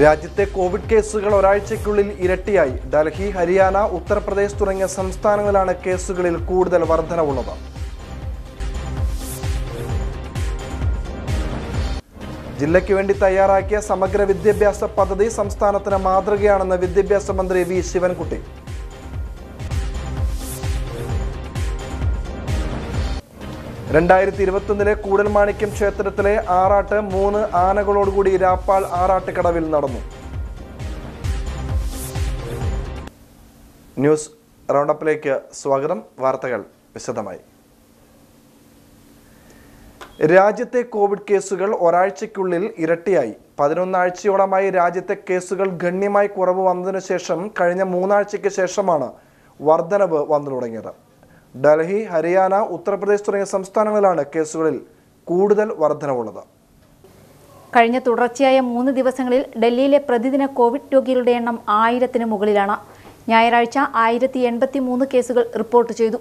രാജ്യത്തെ കോവിഡ് കേസുകൾ ഒരാഴ്ചയ്ക്കുള്ളിൽ ഇരട്ടിയായി. ഡൽഹി ഹരിയാന ഉത്തർപ്രദേശ് തുടങ്ങിയ സംസ്ഥാനങ്ങളിലാണ് കേസുകളിൽ കൂടുതൽ വർധനവുള്ളത്. ജില്ലയ്ക്ക് വേണ്ടി തയ്യാറാക്കിയ സമഗ്ര വിദ്യാഭ്യാസ പദ്ധതി സംസ്ഥാനത്തിന് മാതൃകയാണെന്ന് വിദ്യാഭ്യാസ മന്ത്രി വി. ശിവൻകുട്ടി. രണ്ടായിരത്തി ഇരുപത്തൊന്നിലെ കൂടൽമാണിക്യം ക്ഷേത്രത്തിലെ ആറാട്ട് മൂന്ന് ആനകളോടുകൂടി രാപ്പാൾ ആറാട്ടുകടവിൽ നടന്നു. ന്യൂസ് റൗണ്ടപ്പിലേക്ക് സ്വാഗതം. വാർത്തകൾ വിശദമായി. രാജ്യത്തെ കോവിഡ് കേസുകൾ ഒരാഴ്ചയ്ക്കുള്ളിൽ ഇരട്ടിയായി. പതിനൊന്നാഴ്ചയോളമായി രാജ്യത്തെ കേസുകൾ ഗണ്യമായി കുറവ് വന്നതിനു ശേഷം കഴിഞ്ഞ മൂന്നാഴ്ചയ്ക്ക് ശേഷമാണ് വർധനവ് വന്നു തുടങ്ങിയത് ഡൽഹി ഹരിയാന ഉത്തർപ്രദേശ് തുടങ്ങിയ സംസ്ഥാനങ്ങളിലാണ് കേസുകളിൽ കൂടുതൽ വർധനവുള്ളത്. കഴിഞ്ഞ തുടർച്ചയായ മൂന്ന് ദിവസങ്ങളിൽ ഡൽഹിയിലെ പ്രതിദിന കോവിഡ് രോഗികളുടെ എണ്ണം ആയിരത്തിന് മുകളിലാണ്. ഞായറാഴ്ച ആയിരത്തി എൺപത്തി മൂന്ന് കേസുകൾ റിപ്പോർട്ട് ചെയ്തു.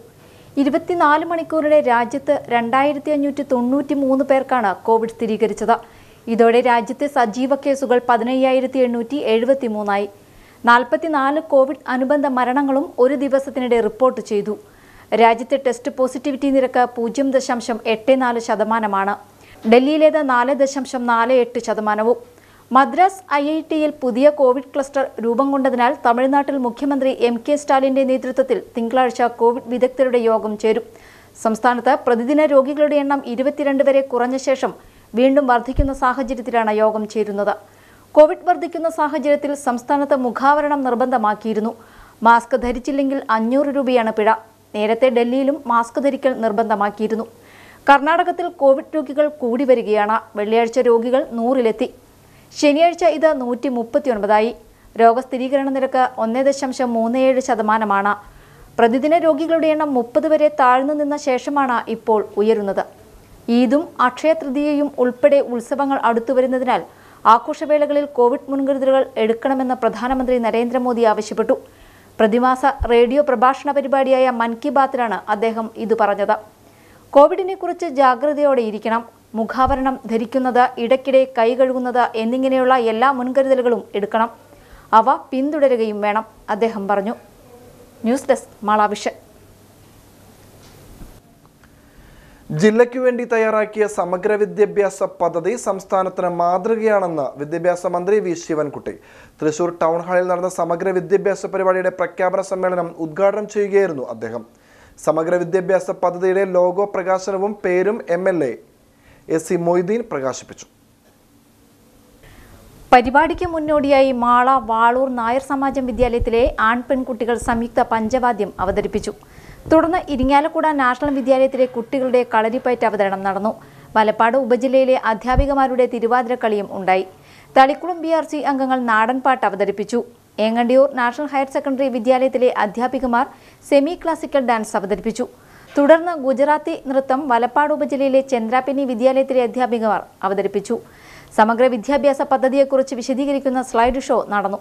ഇരുപത്തിനാല് മണിക്കൂറിടെ രാജ്യത്ത് രണ്ടായിരത്തി അഞ്ഞൂറ്റി തൊണ്ണൂറ്റി മൂന്ന് പേർക്കാണ് കോവിഡ് സ്ഥിരീകരിച്ചത്. ഇതോടെ രാജ്യത്തെ സജീവ കേസുകൾ പതിനയ്യായിരത്തി എണ്ണൂറ്റി എഴുപത്തി മൂന്നായി നാൽപ്പത്തിനാല് കോവിഡ് അനുബന്ധ മരണങ്ങളും ഒരു ദിവസത്തിനിടെ റിപ്പോർട്ട് ചെയ്തു. രാജ്യത്തെ ടെസ്റ്റ് പോസിറ്റിവിറ്റി നിരക്ക് പൂജ്യം ദശാംശം എട്ട് നാല് ശതമാനമാണ്. ഡൽഹിയിലേത് നാല് ദശാംശം നാല് എട്ട് ശതമാനവും. മദ്രാസ് ഐ ഐ ടിയിൽ പുതിയ കോവിഡ് ക്ലസ്റ്റർ രൂപം കൊണ്ടതിനാൽ തമിഴ്നാട്ടിൽ മുഖ്യമന്ത്രി എം കെ സ്റ്റാലിന്റെ നേതൃത്വത്തിൽ തിങ്കളാഴ്ച കോവിഡ് വിദഗ്ധരുടെ യോഗം ചേരും. സംസ്ഥാനത്ത് പ്രതിദിന രോഗികളുടെ എണ്ണം ഇരുപത്തിരണ്ട് വരെ കുറഞ്ഞ ശേഷം വീണ്ടും വർദ്ധിക്കുന്ന സാഹചര്യത്തിലാണ് യോഗം ചേരുന്നത്. കോവിഡ് വർദ്ധിക്കുന്ന സാഹചര്യത്തിൽ സംസ്ഥാനത്ത് മുഖാവരണം നിർബന്ധമാക്കിയിരുന്നു. മാസ്ക് ധരിച്ചില്ലെങ്കിൽ അഞ്ഞൂറ് രൂപയാണ് പിഴ. നേരത്തെ ഡൽഹിയിലും മാസ്ക് ധരിക്കൽ നിർബന്ധമാക്കിയിരുന്നു. കർണാടകത്തിൽ കോവിഡ് രോഗികൾ കൂടി വരികയാണ്. വെള്ളിയാഴ്ച രോഗികൾ നൂറിലെത്തി. ശനിയാഴ്ച ഇത് നൂറ്റി മുപ്പത്തിയൊൻപതായി രോഗസ്ഥിരീകരണ നിരക്ക് ഒന്ന് ദശാംശം മൂന്ന് ഏഴ് ശതമാനമാണ്. പ്രതിദിന രോഗികളുടെ എണ്ണം മുപ്പത് വരെ താഴ്ന്നു നിന്ന ശേഷമാണ് ഇപ്പോൾ ഉയരുന്നത്. ഈദും അക്ഷയ തൃതീയയും ഉൾപ്പെടെ ഉത്സവങ്ങൾ അടുത്തുവരുന്നതിനാൽ ആഘോഷവേളകളിൽ കോവിഡ് മുൻകരുതലുകൾ എടുക്കണമെന്ന് പ്രധാനമന്ത്രി നരേന്ദ്രമോദി ആവശ്യപ്പെട്ടു. പ്രതിമാസ റേഡിയോ പ്രഭാഷണ പരിപാടിയായ മൻ കി ബാത്തിലാണ് അദ്ദേഹം ഇത് പറഞ്ഞത്. കോവിഡിനെ കുറിച്ച് ജാഗ്രതയോടെ ഇരിക്കണം. മുഖാവരണം ധരിക്കുന്നത് ഇടയ്ക്കിടെ കൈ കഴുകുന്നത് എന്നിങ്ങനെയുള്ള എല്ലാ മുൻകരുതലുകളും എടുക്കണം. അവ പിന്തുടരുകയും വേണം അദ്ദേഹം പറഞ്ഞു. ന്യൂസ് ഡെസ്ക് മാളാവിഷൻ ജില്ലയ്ക്ക് വേണ്ടി തയ്യാറാക്കിയ സമഗ്ര വിദ്യാഭ്യാസ പദ്ധതി സംസ്ഥാനത്തിന് മാതൃകയാണെന്ന് വിദ്യാഭ്യാസ മന്ത്രി വി ശിവൻകുട്ടി. തൃശൂർ ടൗൺ ഹാളിൽ നടന്ന സമഗ്ര വിദ്യാഭ്യാസ പരിപാടിയുടെ പ്രഖ്യാപന സമ്മേളനം ഉദ്ഘാടനം ചെയ്യുകയായിരുന്നു അദ്ദേഹം. സമഗ്ര വിദ്യാഭ്യാസ പദ്ധതിയുടെ ലോഗോ പ്രകാശനവും പേരും M L A S C Moideen പ്രകാശിപ്പിച്ചു. പരിപാടിക്ക് മുന്നോടിയായി മാള വാളൂർ നായർ സമാജം വിദ്യാലയത്തിലെ ആൺ പെൺകുട്ടികൾ സംയുക്ത പഞ്ചവാദ്യം അവതരിപ്പിച്ചു. തുടർന്ന് ഇരിങ്ങാലക്കുട നാഷണൽ വിദ്യാലയത്തിലെ കുട്ടികളുടെ കളരിപ്പയറ്റ് അവതരണം നടന്നു. മലപ്പാട് ഉപജില്ലയിലെ അധ്യാപികമാരുടെ തിരുവാതിരക്കളിയും ഉണ്ടായി. തളിക്കുളം ബി ആർ സി അംഗങ്ങൾ നാടൻപാട്ട് അവതരിപ്പിച്ചു. ഏങ്ങണ്ടിയൂർ നാഷണൽ ഹയർ സെക്കൻഡറി വിദ്യാലയത്തിലെ അധ്യാപികമാർ സെമി ക്ലാസിക്കൽ ഡാൻസ് അവതരിപ്പിച്ചു. തുടർന്ന് ഗുജറാത്തി നൃത്തം വലപ്പാട് ഉപജില്ലയിലെ ചന്ദ്രാപിനി വിദ്യാലയത്തിലെ അധ്യാപികമാർ അവതരിപ്പിച്ചു. സമഗ്ര വിദ്യാഭ്യാസ പദ്ധതിയെക്കുറിച്ച് വിശദീകരിക്കുന്ന സ്ലൈഡ് ഷോ നടന്നു.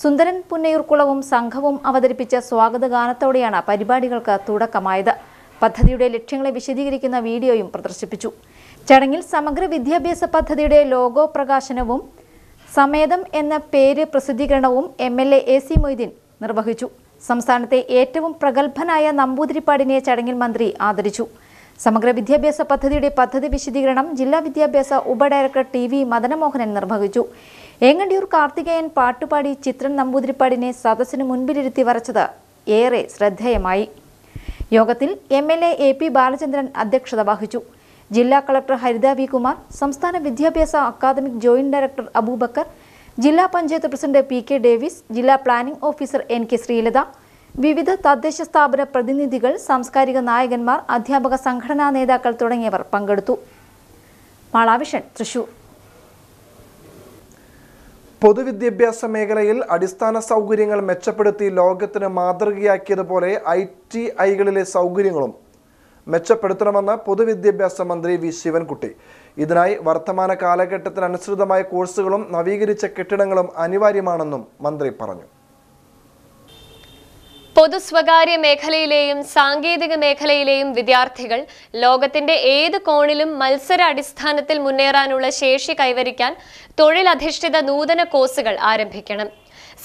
സുന്ദരൻ പുന്നയൂർക്കുളവും സംഘവും അവതരിപ്പിച്ച സ്വാഗത ഗാനത്തോടെയാണ് പരിപാടികൾക്ക് തുടക്കമായത്. പദ്ധതിയുടെ ലക്ഷ്യങ്ങളെ വിശദീകരിക്കുന്ന വീഡിയോയും പ്രദർശിപ്പിച്ചു. ചടങ്ങിൽ സമഗ്ര വിദ്യാഭ്യാസ പദ്ധതിയുടെ ലോഗോ പ്രകാശനവും സമേതം എന്ന പേര് പ്രസിദ്ധീകരണവും M L A A C Moideen നിർവഹിച്ചു. സംസ്ഥാനത്തെ ഏറ്റവും പ്രഗത്ഭനായ നമ്പൂതിരിപ്പാടിനെ ചടങ്ങിൽ മന്ത്രി ആദരിച്ചു. സമഗ്ര വിദ്യാഭ്യാസ പദ്ധതിയുടെ പദ്ധതി വിശദീകരണം ജില്ലാ വിദ്യാഭ്യാസ ഉപഡയറക്ടർ ടി വി മദനമോഹനൻ നിർവഹിച്ചു. ഏങ്ങണ്ടിയൂർ കാർത്തികേയൻ പാട്ടുപാടി ചിത്രൻ നമ്പൂതിരിപ്പാടിനെ സദസ്സിന് മുൻപിലിരുത്തി വരച്ചത് ഏറെ ശ്രദ്ധേയമായി. യോഗത്തിൽ M L A A P Balachandran അധ്യക്ഷത വഹിച്ചു. ജില്ലാ കളക്ടർ ഹരിത വി കുമാർ സംസ്ഥാന വിദ്യാഭ്യാസ അക്കാദമിക് ജോയിന്റ് ഡയറക്ടർ അബൂബക്കർ ജില്ലാ panchayat president P K Davis ജില്ലാ planning officer N K Sreelatha വിവിധ തദ്ദേശ സ്ഥാപന പ്രതിനിധികൾ സാംസ്കാരിക നായകന്മാർ അധ്യാപക സംഘടനാ നേതാക്കൾ തുടങ്ങിയവർ പങ്കെടുത്തു. മാളാവിഷൻ തൃശൂർ. പൊതുവിദ്യാഭ്യാസ മേഖലയിൽ അടിസ്ഥാന സൗകര്യങ്ങൾ മെച്ചപ്പെടുത്തി ലോകത്തിന് മാതൃകയാക്കിയതുപോലെ ഐ ടി ഐകളിലെ സൗകര്യങ്ങളും മെച്ചപ്പെടുത്തണമെന്ന് പൊതുവിദ്യാഭ്യാസ മന്ത്രി വി ശിവൻകുട്ടി. ഇതിനായി വർത്തമാന കാലഘട്ടത്തിനനുസൃതമായ കോഴ്സുകളും നവീകരിച്ച കെട്ടിടങ്ങളും അനിവാര്യമാണെന്നും മന്ത്രി പറഞ്ഞു. പൊതു സ്വകാര്യ മേഖലയിലെയും സാങ്കേതിക മേഖലയിലെയും വിദ്യാർത്ഥികൾ ലോകത്തിന്റെ ഏത് കോണിലും മത്സര അടിസ്ഥാനത്തിൽ മുന്നേറാനുള്ള ശേഷി കൈവരിക്കാൻ തൊഴിലധിഷ്ഠിത നൂതന കോഴ്സുകൾ ആരംഭിക്കണം.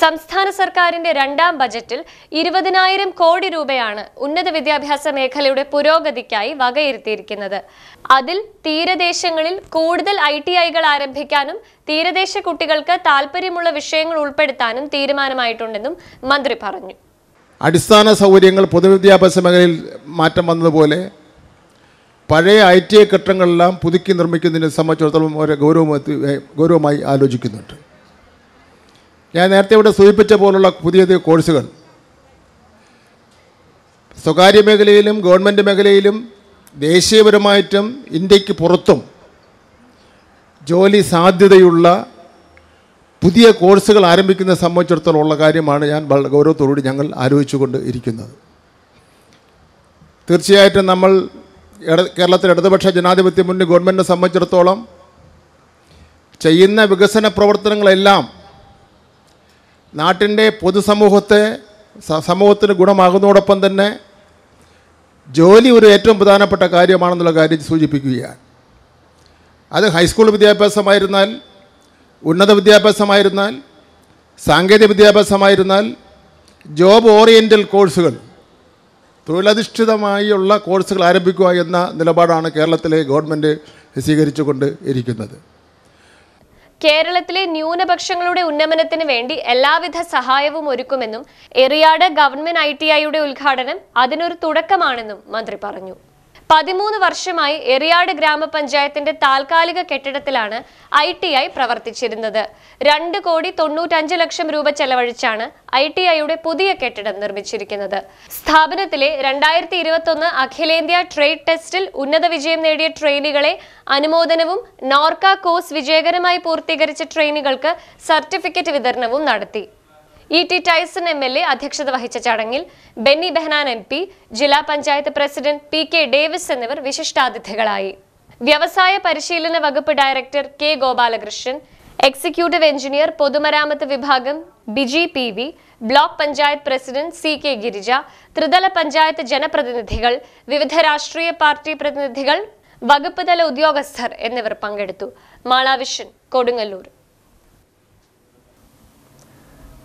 സംസ്ഥാന സർക്കാരിന്റെ രണ്ടാം ബജറ്റിൽ ഇരുപതിനായിരം കോടി രൂപയാണ് ഉന്നത വിദ്യാഭ്യാസ മേഖലയുടെ പുരോഗതിക്കായി വകയിരുത്തിയിരിക്കുന്നത്. അതിൽ തീരദേശങ്ങളിൽ കൂടുതൽ ഐ ടി ഐകൾ ആരംഭിക്കാനും തീരദേശ കുട്ടികൾക്ക് താല്പര്യമുള്ള വിഷയങ്ങൾ ഉൾപ്പെടുത്താനും തീരുമാനമായിട്ടുണ്ടെന്നും മന്ത്രി പറഞ്ഞു. അടിസ്ഥാന സൗകര്യങ്ങൾ പൊതുവിദ്യാഭ്യാസ മേഖലയിൽ മാറ്റം വന്നതുപോലെ പഴയ ഐ ടി ഐ കെട്ടിടങ്ങളെല്ലാം പുതുക്കി നിർമ്മിക്കുന്നതിനെ സംബന്ധിച്ചിടത്തോളം ഒരു ഗൗരവമായി ഗൗരവമായി ആലോചിക്കുന്നുണ്ട്. ഞാൻ നേരത്തെ ഇവിടെ സൂചിപ്പിച്ച പോലുള്ള പുതിയ കോഴ്സുകൾ. സ്വകാര്യ മേഖലയിലും ഗവൺമെന്റ് മേഖലയിലും ദേശീയപരമായിട്ടും ഇന്ത്യയ്ക്ക് പുറത്തും ജോലി സാധ്യതയുള്ള പുതിയ കോഴ്സുകൾ ആരംഭിക്കുന്നത് സംബന്ധിച്ചിടത്തോളം ഉള്ള കാര്യമാണ് ഞാൻ വളരെ ഗൗരവത്തോടുകൂടി ഞങ്ങൾ ആലോചിച്ചുകൊണ്ട് ഇരിക്കുന്നത്. തീർച്ചയായിട്ടും നമ്മൾ കേരളത്തിലെ ഇടതുപക്ഷ ജനാധിപത്യ മുന്നണി ഗവൺമെന്റിനെ സംബന്ധിച്ചിടത്തോളം ചെയ്യുന്ന വികസന പ്രവർത്തനങ്ങളെല്ലാം നാട്ടിന്റെ പൊതുസമൂഹത്തെ സമൂഹത്തിന് ഗുണമാകുന്നതോടൊപ്പം തന്നെ ജോലി ഒരു ഏറ്റവും പ്രധാനപ്പെട്ട കാര്യമാണെന്നുള്ള കാര്യം സൂചിപ്പിക്കുകയാണ്. അത് ഹൈസ്കൂൾ വിദ്യാഭ്യാസമായിരുന്നാൽ ഉന്നത വിദ്യാഭ്യാസമായിരുന്നാൽ സാങ്കേതിക വിദ്യാഭ്യാസമായിരുന്നാൽ ജോബ് ഓറിയന്റൽ കോഴ്സുകൾ തൊഴിലധിഷ്ഠിതമായുള്ള കോഴ്സുകൾ ആരംഭിക്കുക എന്ന നിലപാടാണ് കേരളത്തിലെ ഗവൺമെന്റ് സ്വീകരിച്ചുകൊണ്ട് ഇരിക്കുന്നത്. കേരളത്തിലെ ന്യൂനപക്ഷങ്ങളുടെ ഉന്നമനത്തിന് വേണ്ടി എല്ലാവിധ സഹായവും ഒരുക്കുമെന്നും എറിയാട് ഗവൺമെന്റ് ഐ ടി ഐയുടെ ഉദ്ഘാടനം അതിനൊരു തുടക്കമാണെന്നും മന്ത്രി പറഞ്ഞു. പതിമൂന്ന് വർഷമായി എറിയാട് ഗ്രാമപഞ്ചായത്തിന്റെ താൽക്കാലിക കെട്ടിടത്തിലാണ് ഐ ടി ഐ പ്രവർത്തിച്ചിരുന്നത്. രണ്ട് കോടി തൊണ്ണൂറ്റഞ്ച് ലക്ഷം രൂപ ചെലവഴിച്ചാണ് ഐ ടി ഐയുടെ പുതിയ കെട്ടിടം നിർമ്മിച്ചിരിക്കുന്നത്. സ്ഥാപനത്തിലെ രണ്ടായിരത്തി ഇരുപത്തൊന്ന് അഖിലേന്ത്യാ ട്രേഡ് ടെസ്റ്റിൽ ഉന്നത വിജയം നേടിയ ട്രെയിനികളെ അനുമോദനവും നോർക്ക കോഴ്സ് വിജയകരമായി പൂർത്തീകരിച്ച ട്രെയിനുകൾക്ക് സർട്ടിഫിക്കറ്റ് വിതരണവും നടത്തി. E T Tyson M L A അധ്യക്ഷത വഹിച്ച ചടങ്ങിൽ ബെന്നി ബെഹനാൻ എം പി ജില്ലാ panchayat president P K Davis എന്നിവർ വിശിഷ്ടാതിഥികളായി. വ്യവസായ പരിശീലന വകുപ്പ് director K Gopalakrishnan executive engineer പൊതുമരാമത്ത് വിഭാഗം Biji P V block panchayat president C K Girija ത്രിതല പഞ്ചായത്ത് ജനപ്രതിനിധികൾ വിവിധ രാഷ്ട്രീയ പാർട്ടി പ്രതിനിധികൾ വകുപ്പ് തല ഉദ്യോഗസ്ഥർ എന്നിവർ പങ്കെടുത്തു. മാളാവിഷൻ കൊടുങ്ങല്ലൂർ.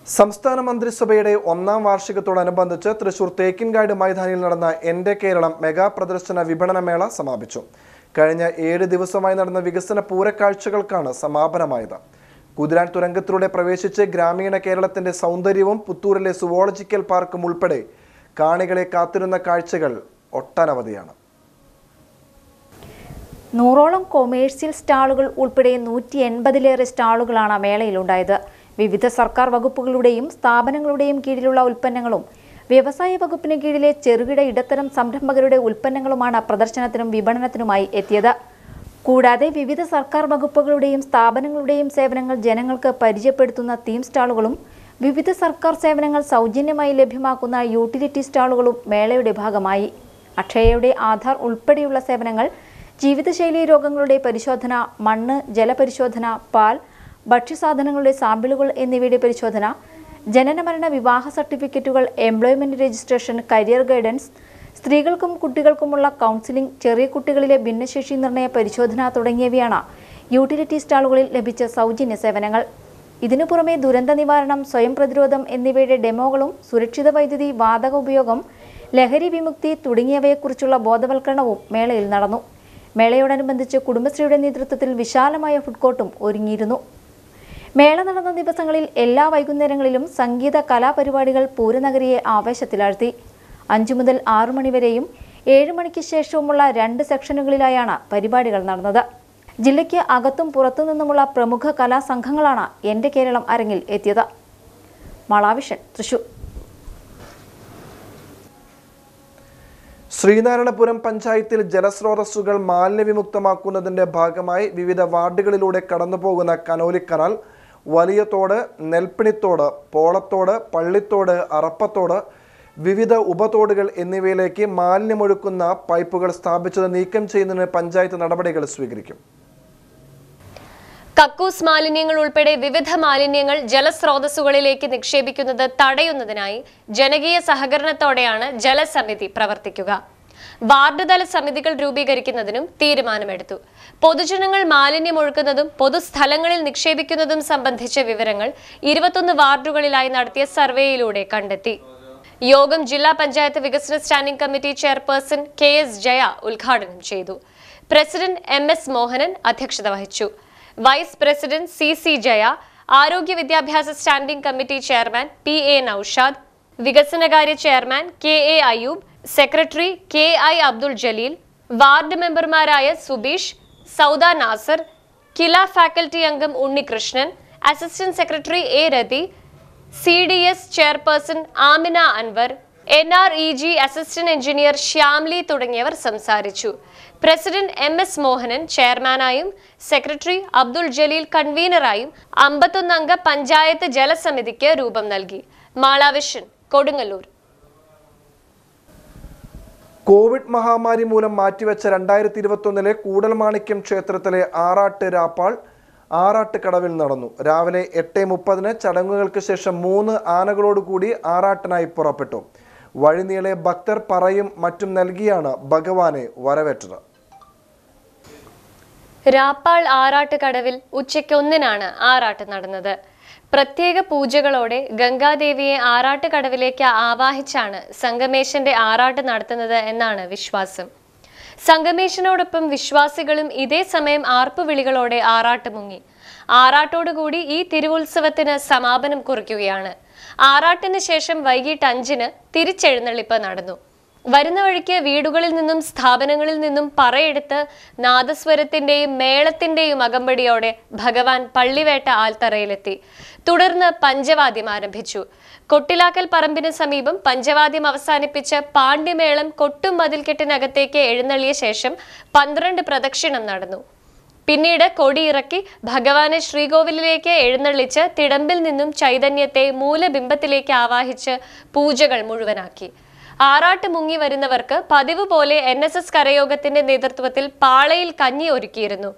സംസ്ഥാന മന്ത്രിസഭയുടെ ഒന്നാം വാർഷികത്തോടനുബന്ധിച്ച് തൃശൂർ തേക്കിൻകാട് മൈതാനിയിൽ നടന്ന എന്റെ കേരളം മെഗാ പ്രദർശന വിപണനമേള സമാപിച്ചു. കഴിഞ്ഞ ഏഴ് ദിവസമായി നടന്ന വികസന പൂരക്കാഴ്ചകൾക്കാണ് സമാപനമായത്. കുതിരാൻ തുരങ്കത്തിലൂടെ പ്രവേശിച്ച് ഗ്രാമീണ കേരളത്തിന്റെ സൗന്ദര്യവും പുത്തൂരിലെ സുവോളജിക്കൽ പാർക്കും ഉൾപ്പെടെ കാണികളെ കാത്തിരുന്ന കാഴ്ചകൾ ഒട്ടനവധിയാണ്. നൂറോളം കൊമേഴ്സ്യൽ സ്റ്റാളുകൾ ഉൾപ്പെടെ നൂറ്റി എൺപതിലേറെ സ്റ്റാളുകളാണ് മേളയിലുണ്ടായത്. വിവിധ സർക്കാർ വകുപ്പുകളുടെയും സ്ഥാപനങ്ങളുടെയും കീഴിലുള്ള ഉൽപ്പന്നങ്ങളും വ്യവസായ വകുപ്പിന് കീഴിലെ ചെറുകിട ഇടത്തരം സംരംഭകരുടെ ഉൽപ്പന്നങ്ങളുമാണ് പ്രദർശനത്തിനും വിപണനത്തിനുമായി എത്തിയത്. കൂടാതെ വിവിധ സർക്കാർ വകുപ്പുകളുടെയും സ്ഥാപനങ്ങളുടെയും സേവനങ്ങൾ ജനങ്ങൾക്ക് പരിചയപ്പെടുത്തുന്ന തീം സ്റ്റാളുകളും വിവിധ സർക്കാർ സേവനങ്ങൾ സൗജന്യമായി ലഭ്യമാക്കുന്ന യൂട്ടിലിറ്റി സ്റ്റാളുകളും മേളയുടെ ഭാഗമായി. അക്ഷയയുടെ ആധാർ ഉൾപ്പെടെയുള്ള സേവനങ്ങൾ ജീവിതശൈലി രോഗങ്ങളുടെ പരിശോധന മണ്ണ് ജലപരിശോധന പാൽ ഭക്ഷ്യസാധനങ്ങളുടെ സാമ്പിളുകൾ എന്നിവയുടെ പരിശോധന ജനനമരണ വിവാഹ സർട്ടിഫിക്കറ്റുകൾ എംപ്ലോയ്മെന്റ് രജിസ്ട്രേഷൻ കരിയർ ഗൈഡൻസ് സ്ത്രീകൾക്കും കുട്ടികൾക്കുമുള്ള കൗൺസിലിംഗ് ചെറിയ കുട്ടികളിലെ ഭിന്നശേഷി നിർണയ പരിശോധന തുടങ്ങിയവയാണ് യൂട്ടിലിറ്റി സ്റ്റാളുകളിൽ ലഭിച്ച സൗജന്യ സേവനങ്ങൾ. ഇതിനു പുറമെ ദുരന്ത നിവാരണം സ്വയം പ്രതിരോധം എന്നിവയുടെ ഡെമോകളും സുരക്ഷിത വൈദ്യുതി വാതക ഉപയോഗം ലഹരി വിമുക്തി തുടങ്ങിയവയെക്കുറിച്ചുള്ള ബോധവൽക്കരണവും മേളയിൽ നടന്നു. മേളയോടനുബന്ധിച്ച് കുടുംബശ്രീയുടെ നേതൃത്വത്തിൽ വിശാലമായ ഫുഡ് കോർട്ടും ഒരുങ്ങിയിരുന്നു. മേള നടന്ന ദിവസങ്ങളിൽ എല്ലാ വൈകുന്നേരങ്ങളിലും സംഗീത കലാപരിപാടികൾ പൂരനഗരിയെ ആവേശത്തിലാഴ്ത്തി. അഞ്ചു മുതൽ ആറു മണിവരെയും ഏഴ് മണിക്ക് ശേഷവുമുള്ള രണ്ട് സെക്ഷനുകളിലായാണ് പരിപാടികൾ നടന്നത്. ജില്ലയ്ക്ക് അകത്തും പുറത്തുനിന്നുമുള്ള പ്രമുഖ കലാസംഘങ്ങളാണ് എന്റെ കേരളം അരങ്ങിൽ എത്തിയത്. മളാവിഷൻ തൃശൂർ. ശ്രീനാരായണപുരം പഞ്ചായത്തിൽ ജലസ്രോതസ്സുകൾ മാലിന്യവിമുക്തമാക്കുന്നതിന്റെ ഭാഗമായി വിവിധ വാർഡുകളിലൂടെ കടന്നുപോകുന്ന കനോലി കനാൽ വലിയ തോട് നെൽപ്പിണിത്തോട് പോളത്തോട് പള്ളിത്തോട് അറപ്പത്തോട് വിവിധ ഉപതോടുകൾ എന്നിവയിലേക്ക് മാലിന്യമൊഴുക്കുന്ന പൈപ്പുകൾ സ്ഥാപിച്ചത് നീക്കം ചെയ്യുന്നതിന് പഞ്ചായത്ത് നടപടികൾ സ്വീകരിക്കും. കക്കൂസ് മാലിന്യങ്ങൾ ഉൾപ്പെടെ വിവിധ മാലിന്യങ്ങൾ ജലസ്രോതസ്സുകളിലേക്ക് നിക്ഷേപിക്കുന്നത് തടയുന്നതിനായി ജനകീയ സഹകരണത്തോടെയാണ് ജലസമിതി പ്രവർത്തിക്കുക. വാർഡ് തല സമിതികൾ രൂപീകരിക്കുന്നതിനും തീരുമാനമെടുത്തു. പൊതുജനങ്ങൾ മാലിന്യം ഒഴുക്കുന്നതും പൊതുസ്ഥലങ്ങളിൽ നിക്ഷേപിക്കുന്നതും സംബന്ധിച്ച വിവരങ്ങൾ ഇരുപത്തൊന്ന് വാർഡുകളിലായി നടത്തിയ സർവേയിലൂടെ കണ്ടെത്തി. യോഗം ജില്ലാ പഞ്ചായത്ത് വികസന standing committee chairperson K S Jaya ഉദ്ഘാടനം ചെയ്തു. പ്രസിഡന്റ് എം എസ് മോഹനൻ അധ്യക്ഷത വഹിച്ചു. Vice president C C Jaya ആരോഗ്യ വിദ്യാഭ്യാസ standing committee chairman P A Noushad വികസനകാര്യ chairman K A Ayoob secretary K I Abdul Jaleel ward മെമ്പർമാരായ സുബീഷ് സൗദ നാസർ കില ഫാക്കൽറ്റി അംഗം Unnikrishnan assistant secretary A Rathi C D S chairperson Amina Anwar N R E G assistant engineer Shyamli തുടങ്ങിയവർ സംസാരിച്ചു. President M S Mohanan ചെയർമാനായും secretary Abdul Jaleel കൺവീനറായും അമ്പത്തൊന്നംഗ പഞ്ചായത്ത് ജലസമിതിക്ക് രൂപം നൽകി. മാളാവിഷൻ കൊടുങ്ങല്ലൂർ. കോവിഡ് മഹാമാരി മൂലം മാറ്റിവെച്ച രണ്ടായിരത്തി ഇരുപത്തൊന്നിലെ കൂടൽമാണിക്യം ക്ഷേത്രത്തിലെ ആറാട്ട് രാപ്പാൾ ആറാട്ട് കടവിൽ നടന്നു. രാവിലെ എട്ട് മുപ്പതിന് ചടങ്ങുകൾക്ക് ശേഷം മൂന്ന് ആനകളോടുകൂടി ആറാട്ടിനായി പുറപ്പെട്ടു. വഴിനീളെ ഭക്തർ പറയും മറ്റും നൽകിയാണ് ഭഗവാനെ വരവേറ്റത്. രാപ്പാൾ ആറാട്ട് കടവിൽ ഉച്ചയ്ക്ക് ഒന്നിനാണ് ആറാട്ട് നടന്നത്. പ്രത്യേക പൂജകളോടെ ഗംഗാദേവിയെ ആറാട്ട് കടവിലേക്ക് ആവാഹിച്ചാണ് സംഗമേശന്റെ ആറാട്ട് നടത്തുന്നത് എന്നാണ് വിശ്വാസം. സംഗമേശനോടൊപ്പം വിശ്വാസികളും ഇതേ സമയം ആർപ്പുവിളികളോടെ ആറാട്ട് മുങ്ങി. ആറാട്ടോടുകൂടി ഈ തിരുവുത്സവത്തിന് സമാപനം കുറിക്കുകയാണ്. ആറാട്ടിന് ശേഷം വൈകിട്ട് അഞ്ചിന് തിരിച്ചെഴുന്നള്ളിപ്പ് നടന്നു. വരുന്ന വഴിക്ക് വീടുകളിൽ നിന്നും സ്ഥാപനങ്ങളിൽ നിന്നും പറയെടുത്ത് നാദസ്വരത്തിന്റെയും മേളത്തിന്റെയും അകമ്പടിയോടെ ഭഗവാൻ പള്ളിവേട്ട ആൽത്തറയിലെത്തി. തുടർന്ന് പഞ്ചവാദ്യം ആരംഭിച്ചു. കൊട്ടിലാക്കൽ പറമ്പിന് സമീപം പഞ്ചവാദ്യം അവസാനിപ്പിച്ച് പാണ്ഡ്യമേളം കൊട്ടും മതിൽക്കെട്ടിനകത്തേക്ക് എഴുന്നള്ളിയ ശേഷം പന്ത്രണ്ട് പ്രദക്ഷിണം നടന്നു. പിന്നീട് കൊടിയിറക്കി ഭഗവാനെ ശ്രീകോവിലിലേക്ക് എഴുന്നള്ളിച്ച് തിടമ്പിൽ നിന്നും ചൈതന്യത്തെ മൂലബിംബത്തിലേക്ക് ആവാഹിച്ച് പൂജകൾ മുഴുവനാക്കി. ആറാട്ട് മുങ്ങി വരുന്നവർക്ക് പതിവ് പോലെ എൻ എസ് എസ് കരയോഗത്തിന്റെ നേതൃത്വത്തിൽ പാളയിൽ കഞ്ഞി ഒരുക്കിയിരുന്നു.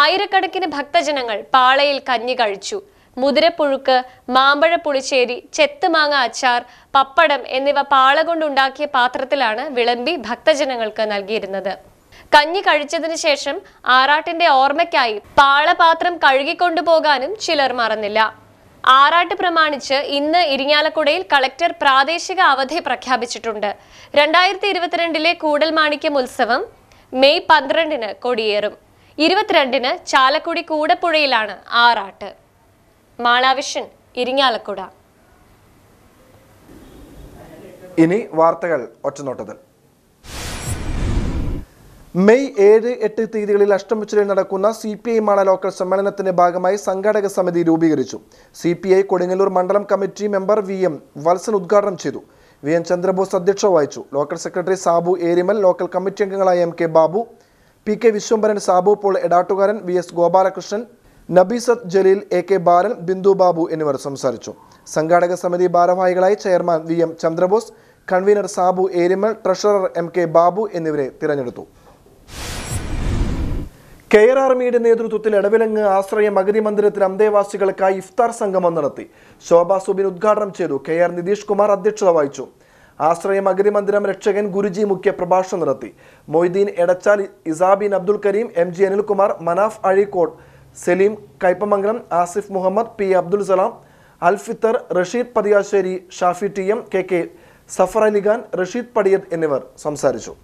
ആയിരക്കണക്കിന് ഭക്തജനങ്ങൾ പാളയിൽ കഞ്ഞി കഴിച്ചു. മുതിരപ്പുഴുക്ക് മാമ്പഴ പുളിശ്ശേരി ചെത്തുമാങ്ങ അച്ചാർ പപ്പടം എന്നിവ പാള കൊണ്ടുണ്ടാക്കിയ പാത്രത്തിലാണ് വിളമ്പി ഭക്തജനങ്ങൾക്ക് നൽകിയിരുന്നത്. കഞ്ഞി കഴിച്ചതിന് ശേഷം ആറാട്ടിന്റെ ഓർമ്മയ്ക്കായി പാളപാത്രം കഴുകിക്കൊണ്ടുപോകാനും ചിലർ മറന്നില്ല. ആറാട്ട് പ്രമാണിച്ച് ഇന്ന് ഇരിങ്ങാലക്കുടയിൽ കളക്ടർ പ്രാദേശിക അവധി പ്രഖ്യാപിച്ചിട്ടുണ്ട്. രണ്ടായിരത്തി ഇരുപത്തിരണ്ടിലെ കൂടൽ മാണിക്യം ഉത്സവം മെയ് പന്ത്രണ്ടിന് കൊടിയേറും. ഇരുപത്തിരണ്ടിന് ചാലക്കുടി കൂടപ്പുഴയിലാണ് ആറാട്ട്. മാളാവിഷൻ ഇരിങ്ങാലക്കുട. ഇനി വാർത്തകൾ ഒറ്റനോട്ടത്തിൽ. മെയ് ഏഴ് എട്ട് തീയതികളിൽ അഷ്ടമുച്ചിലിൽ നടക്കുന്ന C P I Mala local സമ്മേളനത്തിന്റെ ഭാഗമായി സംഘാടക സമിതി രൂപീകരിച്ചു. സി പി ഐ കൊടുങ്ങല്ലൂർ മണ്ഡലം committee member V M Valsan ഉദ്ഘാടനം ചെയ്തു. വി എൻ ചന്ദ്രബോസ് അധ്യക്ഷ വഹിച്ചു. Local secretary Sabu Erimal local committee അംഗങ്ങളായ M K Babu P K Viswambharan Sabu Paul Edattukaran V S Gopalakrishnan Nabeesath Jaleel A K Balan Bindu Babu എന്നിവർ സംസാരിച്ചു. സംഘാടക സമിതി ഭാരവാഹികളായി chairman V M Chandrabose convener Sabu Erimal treasurer M K Babu എന്നിവരെ തിരഞ്ഞെടുത്തു. Care ആർമിയുടെ നേതൃത്വത്തിൽ ഇടവിലങ്ങ് ആശ്രയ മകരി മന്ദിരത്തിൽ അന്തേവാസികൾക്കായി ഇഫ്താർ സംഗമം നടത്തി. ശോഭ സുബിൻ ഉദ്ഘാടനം ചെയ്തു കെ ആർ നിതീഷ് കുമാർ അധ്യക്ഷത വഹിച്ചു. ആശ്രയ മകരി മന്ദിരം രക്ഷകൻ ഗുരുജി മുഖ്യ പ്രഭാഷണം നടത്തി. Moideen Edachal Isabin Abdul Kareem M G Anilkumar Manaf Azhikode Saleem Kaipamangalam Asif Muhammad P. Abdul Salam Alfithar Rasheed Pathiyassery Shafi T M K. K. Safar Alikhan Rasheed Padiyath എന്നിവർ സംസാരിച്ചു.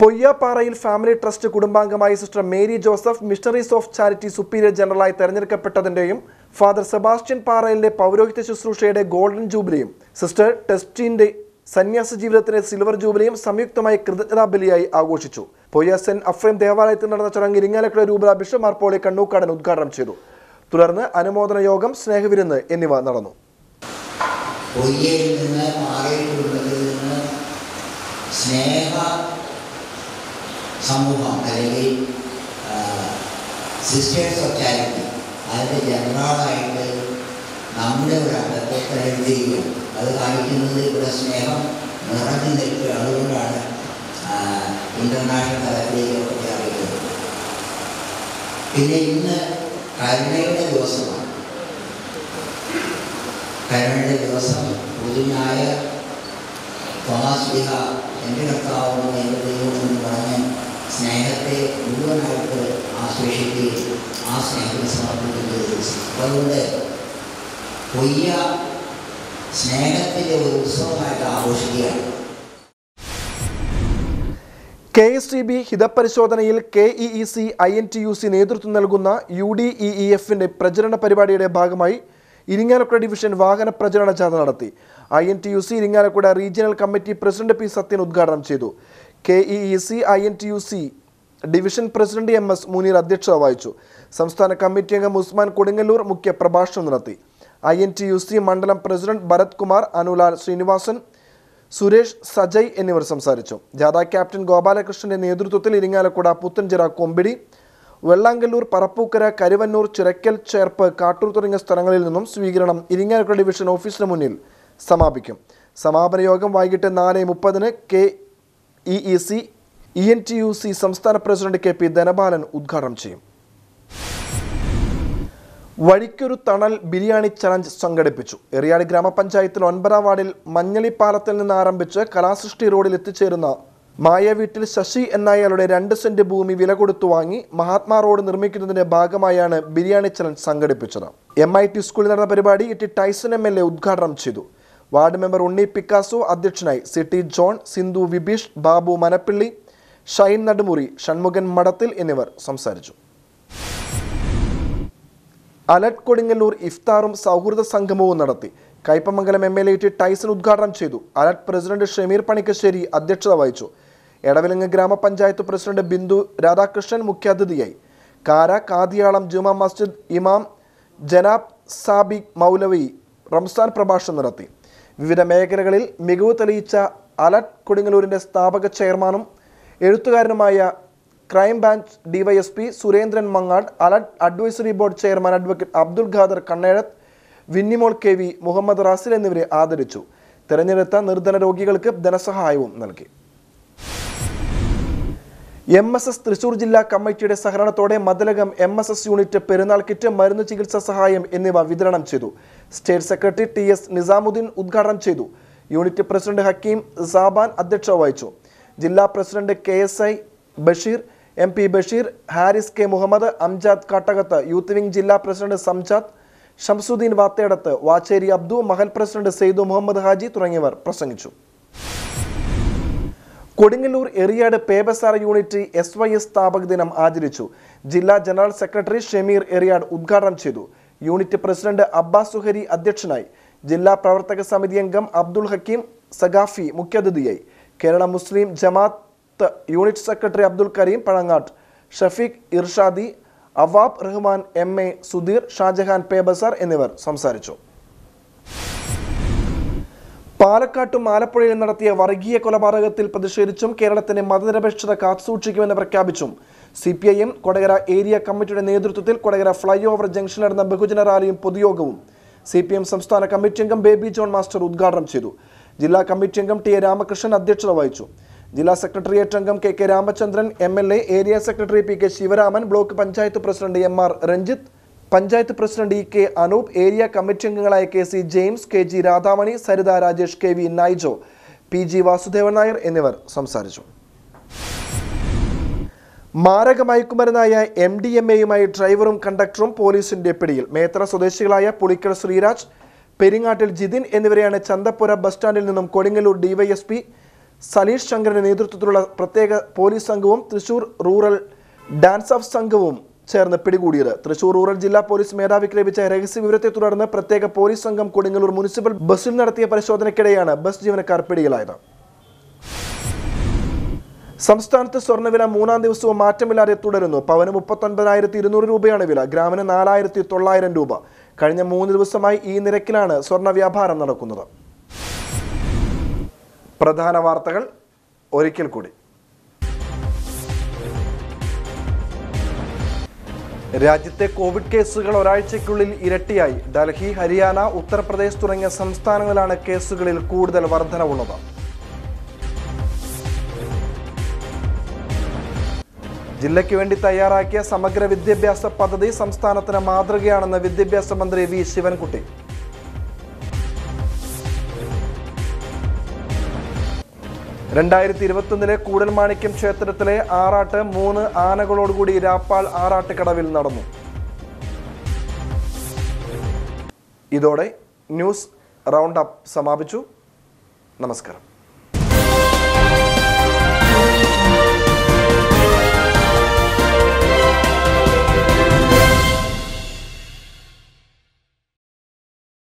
പൊയ്യാപ്പാറയിൽ family trust കുടുംബാംഗമായി sister Mary Joseph missionaries of charity superior ജനറലായി തെരഞ്ഞെടുക്കപ്പെട്ടതിന്റെയും father Sebastian പാറയിലെ പൗരോഹിത്യ ശുശ്രൂഷയുടെ golden ജൂബിലിയും sister ടെസ്റ്റിന്റെ സന്യാസ ജീവിതത്തിലെ സിൽവർ ജൂബിലിയും സംയുക്തമായി കൃതജ്ഞതാ ബലിയായി ആഘോഷിച്ചു പൊയ്യാസൻ അഫ്രൈം ദേവാലയത്തിൽ നടന്ന ചടങ്ങ് ഇരിങ്ങാലക്കുട രൂപത ബിഷപ്പ് മാർപ്പോളി കണ്ണൂക്കാടൻ ഉദ്ഘാടനം ചെയ്തു. തുടർന്ന് അനുമോദന യോഗം സ്നേഹവിരുന്ന് എന്നിവ നടന്നു. സ്നേഹ സമൂഹം അല്ലെങ്കിൽ സിസ്റ്റേഴ്സ് ഓഫ് ചാരിറ്റി അതിന്റെ ഒരു പ്രകടിപ്പിക്കുകയും അത് കാണിക്കുന്നത് ഇവിടെ സ്നേഹം നിറഞ്ഞു നിൽക്കുക. അതുകൊണ്ടാണ് ഇന്റർനാഷണൽ തലത്തിലേക്ക് പ്രഖ്യാപിക്കുന്നത് പിന്നെ ഇന്ന് കരുണയുടെ ദിവസമാണ്. കരുണയുടെ ദിവസം പൊതുനായ തോമാസ് ലിഹ എന്റെ കർത്താവും എന്റെ ദൈവം എന്ന് പറഞ്ഞ് സ്നേഹത്തെ മുഴുവനായിട്ട് ആശ്ലേഷിക്കുകയും ആ സ്നേഹത്തെ സമർപ്പിക്കുന്ന ദിവസം. അതുകൊണ്ട് കൊയ്യ സ്നേഹത്തിന്റെ ഒരു ഉത്സവമായിട്ട് ആഘോഷിക്കുകയാണ്. K S T B ഹിതപരിശോധനയിൽ K E E C I N T U C നേതൃത്വം നൽകുന്ന യു ഡി ഇ ഇ എഫിന്റെ പ്രചരണ പരിപാടിയുടെ ഭാഗമായി ഇരിങ്ങാലക്കുട ഡിവിഷൻ വാഹന പ്രചരണ ജാഥ നടത്തി. I N T U C Irinjalakuda regional committee president P Sathyan ഉദ്ഘാടനം ചെയ്തു. K E E C I N T U C division president M S Muneer അധ്യക്ഷത വഹിച്ചു. സംസ്ഥാന കമ്മിറ്റി അംഗം ഉസ്മാൻ കൊടുങ്ങല്ലൂർ മുഖ്യ പ്രഭാഷണം നടത്തി. I N T U C മണ്ഡലം പ്രസിഡന്റ് ഭരത് കുമാർ അനുലാൽ ശ്രീനിവാസൻ സുരേഷ് സജയ് എന്നിവർ സംസാരിച്ചു. ജാഥ ക്യാപ്റ്റൻ ഗോപാലകൃഷ്ണന്റെ നേതൃത്വത്തിൽ ഇരിങ്ങാലക്കുട പുത്തൻചിറ കൊമ്പിടി വെള്ളാങ്കല്ലൂർ പറപ്പൂക്കര കരുവന്നൂർ ചിറക്കൽ ചേർപ്പ് കാട്ടൂർ തുടങ്ങിയ സ്ഥലങ്ങളിൽ നിന്നും സ്വീകരണം ഇരിങ്ങാലക്കുട ഡിവിഷൻ ഓഫീസിന് മുന്നിൽ സമാപിക്കും. സമാപന യോഗം വൈകിട്ട് നാല് മുപ്പതിന് K E E C E N T U C സംസ്ഥാന പ്രസിഡന്റ് കെ പി ധനപാലൻ ഉദ്ഘാടനം ചെയ്യും. വഴിക്കൊരു തണൽ ബിരിയാണി ചലഞ്ച് സംഘടിപ്പിച്ചു. എറിയാടി ഗ്രാമപഞ്ചായത്തിൽ ഒൻപതാം വാർഡിൽ മഞ്ഞളിപ്പാലത്തിൽ നിന്ന് ആരംഭിച്ച് കലാസൃഷ്ടി റോഡിൽ എത്തിച്ചേരുന്ന മായ വീട്ടിൽ ശശി എന്നയാളുടെ രണ്ട് സെന്റ് ഭൂമി വില കൊടുത്തു വാങ്ങി മഹാത്മാ റോഡ് നിർമ്മിക്കുന്നതിന്റെ ഭാഗമായാണ് ബിരിയാണി ചലഞ്ച് സംഘടിപ്പിച്ചത്. എം ഐ ടി സ്കൂളിൽ നടന്ന പരിപാടി E T Tyson M L A ഉദ്ഘാടനം ചെയ്തു. വാർഡ് മെമ്പർ ഉണ്ണി പിക്കാസോ അധ്യക്ഷനായി C T John Sindhu Vibeesh Babu Manappilly Shine Nadumuri Shanmukhan Madathil എന്നിവർ സംസാരിച്ചു. അലട്ട് കൊടുങ്ങല്ലൂർ ഇഫ്താറും സൗഹൃദ സംഗമവും നടത്തി. Kaipamangalam M L A T Tyson ഉദ്ഘാടനം ചെയ്തു. അലട്ട് പ്രസിഡന്റ് ഷമീർ പണിക്കശ്ശേരി അധ്യക്ഷത വഹിച്ചു. എടവിലങ്ങ് ഗ്രാമപഞ്ചായത്ത് പ്രസിഡന്റ് ബിന്ദു രാധാകൃഷ്ണൻ മുഖ്യാതിഥിയായി. കാര കാതിയാളം ജുമാ മസ്ജിദ് ഇമാം ജനാബ് സാബിക് മൗലവി റംസാൻ പ്രഭാഷണം നടത്തി. വിവിധ മേഖലകളിൽ മികവ് തെളിയിച്ച അലട്ട് കൊടുങ്ങല്ലൂരിന്റെ സ്ഥാപക ചെയർമാനും എഴുത്തുകാരനുമായ crime branch DYSP Surendran Mangad Alert advisory board chairman advocate Abdul Khader Kannezhath Vinnimol K V Muhammad Rasil എന്നിവരെ ആദരിച്ചു. തെരഞ്ഞെടുത്ത നിർധന രോഗികൾക്ക് ധനസഹായവും നൽകി. എം എസ് എസ് തൃശൂർ ജില്ലാ കമ്മിറ്റിയുടെ സഹകരണത്തോടെ Mathilakam M S S unit Perunnal kit മരുന്ന് ചികിത്സാ സഹായം എന്നിവ വിതരണം ചെയ്തു. State secretary T S Nizamuddin ഉദ്ഘാടനം ചെയ്തു. യൂണിറ്റ് പ്രസിഡന്റ് ഹക്കീം സാബാൻ അധ്യക്ഷത വഹിച്ചു. ജില്ലാ president K S I Basheer M P Basheer Haris K Muhammad Amjad Kattakath youth wing ജില്ലാ പ്രസിഡന്റ് സംജാദ് ഷംസുദ്ദീൻ വാത്തേടത്ത് വാച്ചേരി അബ്ദു മഹൽ പ്രസിഡന്റ് സെയ്ദു മുഹമ്മദ് ഹാജി തുടങ്ങിയവർ പ്രസംഗിച്ചു. Kodungallur Eriyad Pebazar unit S Y S സ്ഥാപക ദിനം ആചരിച്ചു. ജില്ലാ ജനറൽ സെക്രട്ടറി ഷമീർ എറിയാട് ഉദ്ഘാടനം ചെയ്തു. യൂണിറ്റ് പ്രസിഡന്റ് അബ്ബാസ് സുഹരി അധ്യക്ഷനായി. ജില്ലാ പ്രവർത്തക സമിതി അംഗം അബ്ദുൾ ഹക്കീം സഗാഫി മുഖ്യാതിഥിയായി. Kerala Muslim Jamaath unit secretary Abdul Kareem Pazhangattu Shafeeq Irshadi Awab Rahman M A Sudheer Shahjahan Pebazar എന്നിവർ സംസാരിച്ചു. പാലക്കാട്ടും ആലപ്പുഴയിലും നടത്തിയ വർഗീയ കൊലപാതകത്തിൽ പ്രതിഷേധിച്ചും കേരളത്തിന്റെ മതനിരപേക്ഷത കാത്തുസൂക്ഷിക്കുമെന്ന് പ്രഖ്യാപിച്ചും C P I M Kodakara area committee നേതൃത്വത്തിൽ കൊടകര ഫ്ലൈ ഓവർ ജംഗ്ഷനിൽ നടന്ന ബഹുജന റാലിയും പൊതുയോഗവും സി പി എം സംസ്ഥാന കമ്മിറ്റി അംഗം ബേബി ജോൺ മാസ്റ്റർ ഉദ്ഘാടനം ചെയ്തു. ജില്ലാ കമ്മിറ്റി അംഗം ടി എ രാമകൃഷ്ണൻ അധ്യക്ഷത വഹിച്ചു. ജില്ലാ സെക്രട്ടേറിയറ്റ് അംഗം K K Ramachandran M L A area secretary P K Sivaraman block panchayat president M R Ranjith panchayat president E K Anoop area committee അംഗങ്ങളായ K C James K G Radhamani Saritha Rajesh K V Naijo P G Vasudevan Nair എന്നിവർ സംസാരിച്ചു. മാരക മയക്കുമരുന്നായ M D M എയുമായി ഡ്രൈവറും കണ്ടക്ടറും പോലീസിന്റെ പിടിയിൽ. മേത്ര സ്വദേശികളായ പുളിക്കൽ ശ്രീരാജ് പെരിങ്ങാട്ടിൽ ജിതിൻ എന്നിവരെയാണ് ചന്തപ്പുര ബസ് സ്റ്റാൻഡിൽ നിന്നും കൊടുങ്ങല്ലൂർ ഡിവൈഎസ്പി സലീഷ് ശങ്കറിന്റെ നേതൃത്വത്തിലുള്ള പ്രത്യേക പോലീസ് സംഘവും തൃശൂർ റൂറൽ ഡാൻസ് ഓഫ് സംഘവും ചേർന്ന് പിടികൂടിയത്. തൃശൂർ റൂറൽ ജില്ലാ പോലീസ് മേധാവിക്ക് ലഭിച്ച രഹസ്യ വിവരത്തെ തുടർന്ന് പ്രത്യേക പോലീസ് സംഘം കൊടുങ്ങല്ലൂർ മുനിസിപ്പൽ ബസ്സിൽ നടത്തിയ പരിശോധനയ്ക്കിടെയാണ് ബസ് ജീവനക്കാർ പിടിയിലായത്. സംസ്ഥാനത്ത് സ്വർണവില മൂന്നാം ദിവസവും മാറ്റമില്ലാതെ തുടരുന്നു. പവന് മുപ്പത്തൊൻപതിനായിരത്തി ഇരുന്നൂറ് രൂപയാണ് വില. ഗ്രാമിന് നാലായിരത്തി തൊള്ളായിരം രൂപ. കഴിഞ്ഞ മൂന്ന് ദിവസമായി ഈ നിരക്കിലാണ് സ്വർണ വ്യാപാരം നടക്കുന്നത്. പ്രധാന വാർത്തകൾ ഒരിക്കൽ കൂടി. രാജ്യത്തെ കോവിഡ് കേസുകൾ ഒരാഴ്ചയ്ക്കുള്ളിൽ ഇരട്ടിയായി. ഡൽഹി ഹരിയാന ഉത്തർപ്രദേശ് തുടങ്ങിയ സംസ്ഥാനങ്ങളിലാണ് കേസുകളിൽ കൂടുതൽ വർധനവുള്ളത്. ജില്ലയ്ക്ക് വേണ്ടി തയ്യാറാക്കിയ സമഗ്ര വിദ്യാഭ്യാസ പദ്ധതി സംസ്ഥാനത്തിന് മാതൃകയാണെന്ന് വിദ്യാഭ്യാസ മന്ത്രി വി. ശിവൻകുട്ടി. രണ്ടായിരത്തി ഇരുപത്തൊന്നിലെ കൂടൽമാണിക്യം ക്ഷേത്രത്തിലെ ആറാട്ട് മൂന്ന് ആനകളോടുകൂടി രാപ്പാൾ ആറാട്ടുകടവിൽ നടന്നു. ഇതോടെ ന്യൂസ് റൗണ്ട് അപ്പ് സമാപിച്ചു. നമസ്കാരം.